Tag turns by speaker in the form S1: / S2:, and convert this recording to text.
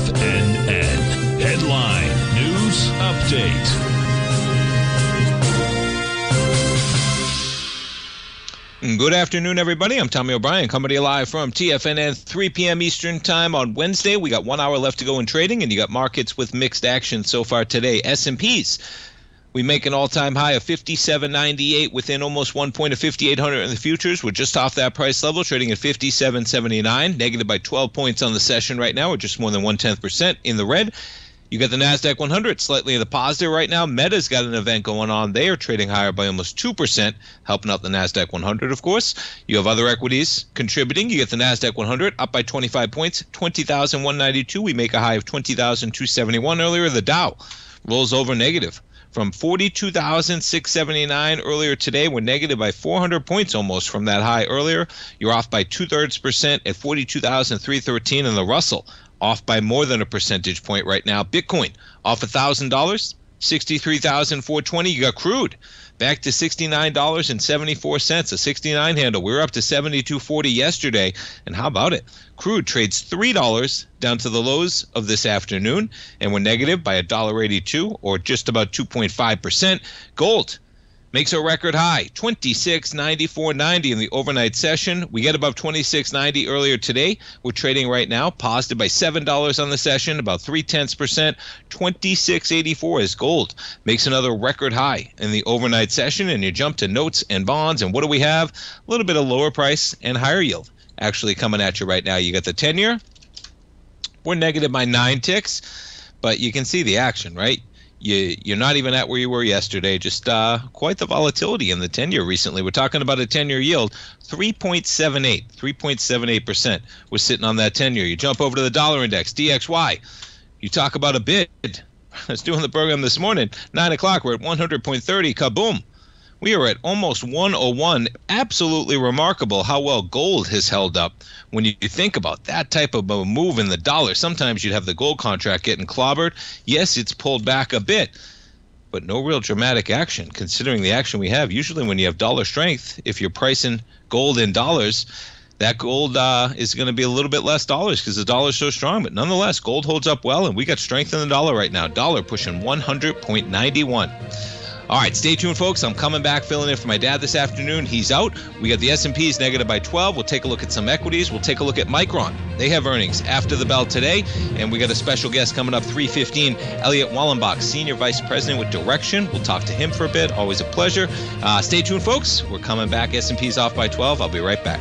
S1: TFNN. Headline News Update.
S2: Good afternoon, everybody. I'm Tommy O'Brien, coming to you live from TFNN 3 p.m. Eastern Time on Wednesday. We got one hour left to go in trading, and you got markets with mixed action so far today. S&Ps we make an all-time high of 57.98 within almost one point of 5,800 in the futures. We're just off that price level, trading at 57.79, negative by 12 points on the session right now, or just more than one tenth percent in the red. You got the Nasdaq 100 slightly in the positive right now. Meta's got an event going on. They are trading higher by almost 2%, helping out the Nasdaq 100, of course. You have other equities contributing. You get the Nasdaq 100 up by 25 points, 20,192. We make a high of 20,271 earlier. The Dow rolls over negative from 42,679 earlier today. We're negative by 400 points almost from that high earlier. You're off by two thirds percent at 42,313 in the Russell off by more than a percentage point right now. Bitcoin off $1,000, 63,420. You got crude back to $69.74, a 69 handle. We were up to 72.40 yesterday. And how about it? Crude trades $3 down to the lows of this afternoon, and we're negative by $1.82 or just about 2.5%. Gold makes a record high 26.94.90 in the overnight session. We get above 26.90 earlier today. We're trading right now positive by seven dollars on the session, about three tenths percent. 26.84 is gold makes another record high in the overnight session. And you jump to notes and bonds, and what do we have? A little bit of lower price and higher yield actually coming at you right now. You got the 10 year. We're negative by nine ticks, but you can see the action, right? You you're not even at where you were yesterday. Just uh, quite the volatility in the 10 year recently. We're talking about a 10 year yield, 3.78, 3.78 percent. We're sitting on that 10 year. You jump over to the dollar index, DXY. You talk about a bid. I was doing the program this morning, nine o'clock. We're at 100.30. Kaboom! We are at almost 101. Absolutely remarkable how well gold has held up. When you think about that type of a move in the dollar, sometimes you'd have the gold contract getting clobbered. Yes, it's pulled back a bit, but no real dramatic action considering the action we have. Usually, when you have dollar strength, if you're pricing gold in dollars, that gold uh, is going to be a little bit less dollars because the dollar is so strong. But nonetheless, gold holds up well, and we got strength in the dollar right now. Dollar pushing 100.91. All right, stay tuned, folks. I'm coming back filling in for my dad this afternoon. He's out. We got the S&Ps negative by 12. We'll take a look at some equities. We'll take a look at Micron. They have earnings after the bell today, and we got a special guest coming up 3:15. Elliot Wallenbach, Senior Vice President with Direxion. We'll talk to him for a bit. Always a pleasure. Uh, stay tuned, folks. We're coming back. S&Ps off by 12. I'll be right back.